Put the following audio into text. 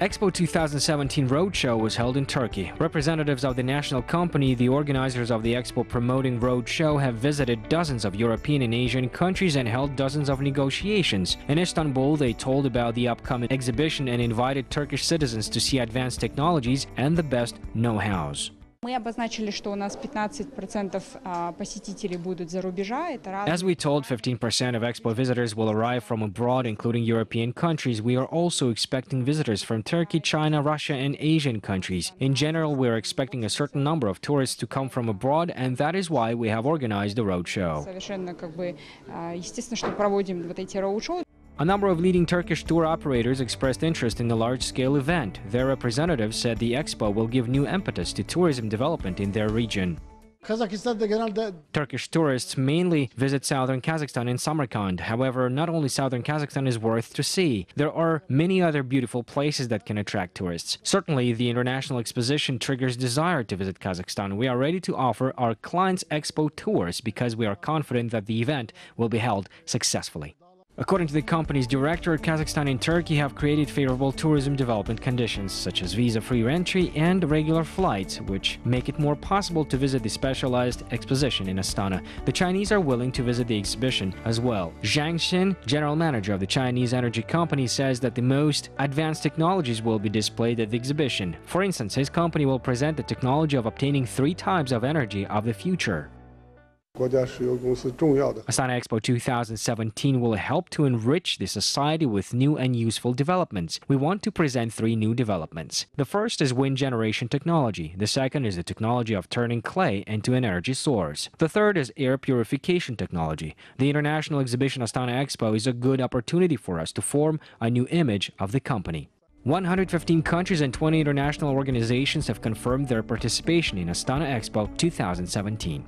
Expo 2017 Roadshow was held in Turkey. Representatives of the national company, the organizers of the Expo promoting Roadshow, have visited dozens of European and Asian countries and held dozens of negotiations. In Istanbul, they told about the upcoming exhibition and invited Turkish citizens to see advanced technologies and the best know-hows. As we told 15% of Expo visitors will arrive from abroad, including European countries. We are also expecting visitors from Turkey, China, Russia and Asian countries. In general, we are expecting a certain number of tourists to come from abroad and that is why we have organized the roadshow. A number of leading Turkish tour operators expressed interest in the large-scale event. Their representatives said the expo will give new impetus to tourism development in their region. Turkish tourists mainly visit southern Kazakhstan and Samarkand. However, not only southern Kazakhstan is worth to see, there are many other beautiful places that can attract tourists. Certainly, the international exposition triggers desire to visit Kazakhstan. We are ready to offer our clients expo tours because we are confident that the event will be held successfully. According to the company's director, Kazakhstan and Turkey have created favorable tourism development conditions, such as visa-free entry and regular flights, which make it more possible to visit the specialized exposition in Astana. The Chinese are willing to visit the exhibition as well. Zhang Xin, general manager of the Chinese energy company, says that the most advanced technologies will be displayed at the exhibition. For instance, his company will present the technology of obtaining three types of energy of the future. Astana Expo 2017 will help to enrich the society with new and useful developments. We want to present three new developments. The first is wind generation technology. The second is the technology of turning clay into an energy source. The third is air purification technology. The International Exhibition Astana Expo is a good opportunity for us to form a new image of the company. 115 countries and 20 international organizations have confirmed their participation in Astana Expo 2017.